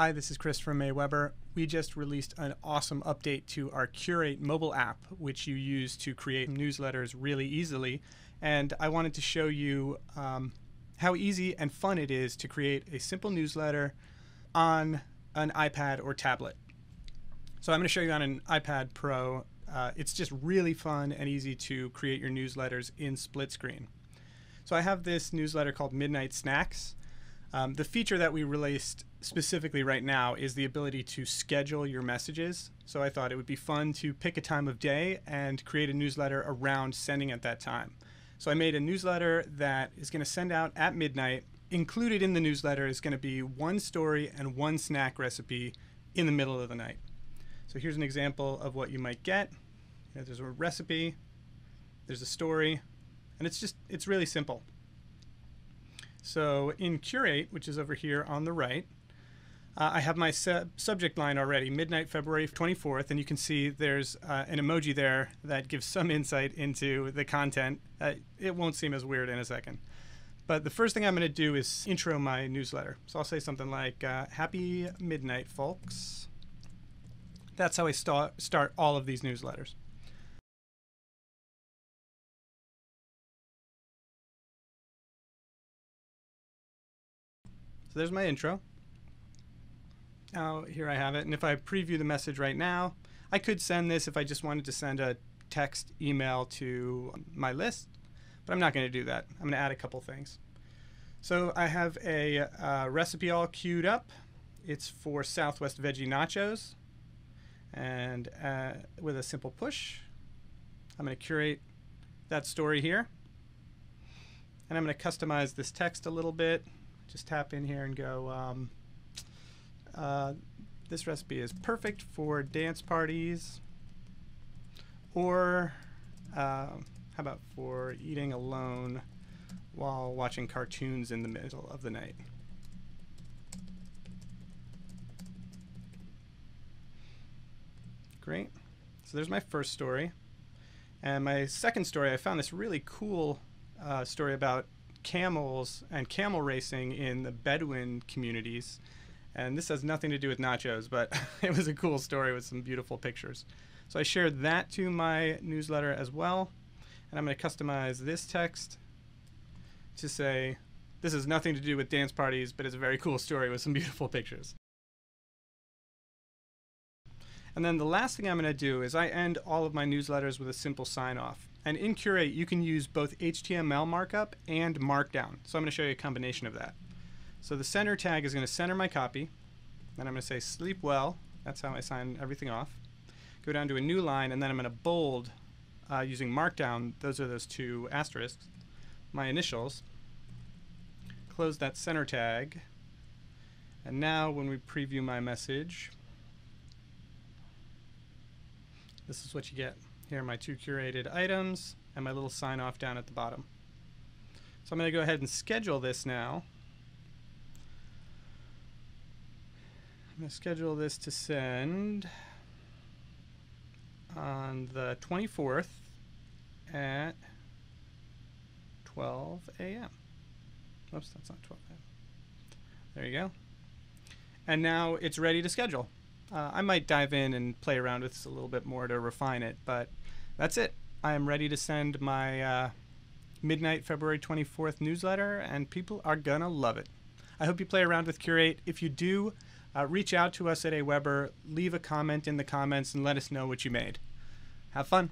Hi, this is Chris from AWeber. We just released an awesome update to our Curate mobile app, which you use to create newsletters really easily. And I wanted to show you um, how easy and fun it is to create a simple newsletter on an iPad or tablet. So I'm going to show you on an iPad Pro. Uh, it's just really fun and easy to create your newsletters in split screen. So I have this newsletter called Midnight Snacks. Um, the feature that we released specifically right now is the ability to schedule your messages. So I thought it would be fun to pick a time of day and create a newsletter around sending at that time. So I made a newsletter that is going to send out at midnight. Included in the newsletter is going to be one story and one snack recipe in the middle of the night. So here's an example of what you might get. You know, there's a recipe, there's a story, and it's just, it's really simple. So in Curate, which is over here on the right, uh, I have my sub subject line already, midnight February 24th, and you can see there's uh, an emoji there that gives some insight into the content. Uh, it won't seem as weird in a second. But the first thing I'm going to do is intro my newsletter. So I'll say something like, uh, Happy midnight, folks. That's how I start, start all of these newsletters. So there's my intro. Now here I have it. And if I preview the message right now, I could send this if I just wanted to send a text email to my list, but I'm not going to do that. I'm going to add a couple things. So I have a uh, recipe all queued up. It's for Southwest Veggie Nachos. And uh, with a simple push, I'm going to curate that story here. And I'm going to customize this text a little bit just tap in here and go, um, uh, this recipe is perfect for dance parties or uh, how about for eating alone while watching cartoons in the middle of the night. Great. So there's my first story. And my second story, I found this really cool uh, story about camels and camel racing in the Bedouin communities. And this has nothing to do with nachos, but it was a cool story with some beautiful pictures. So I shared that to my newsletter as well. And I'm going to customize this text to say, this has nothing to do with dance parties, but it's a very cool story with some beautiful pictures. And then the last thing I'm going to do is I end all of my newsletters with a simple sign off. And in Curate, you can use both HTML markup and Markdown. So I'm going to show you a combination of that. So the center tag is going to center my copy. Then I'm going to say sleep well. That's how I sign everything off. Go down to a new line, and then I'm going to bold uh, using Markdown. Those are those two asterisks. My initials. Close that center tag. And now when we preview my message, this is what you get. Here are my two curated items and my little sign off down at the bottom. So I'm going to go ahead and schedule this now. I'm going to schedule this to send on the 24th at 12 a.m. Oops, that's not 12 a.m. There you go. And now it's ready to schedule. Uh, I might dive in and play around with this a little bit more to refine it, but that's it. I am ready to send my uh, midnight February 24th newsletter, and people are going to love it. I hope you play around with Curate. If you do, uh, reach out to us at AWeber, leave a comment in the comments, and let us know what you made. Have fun.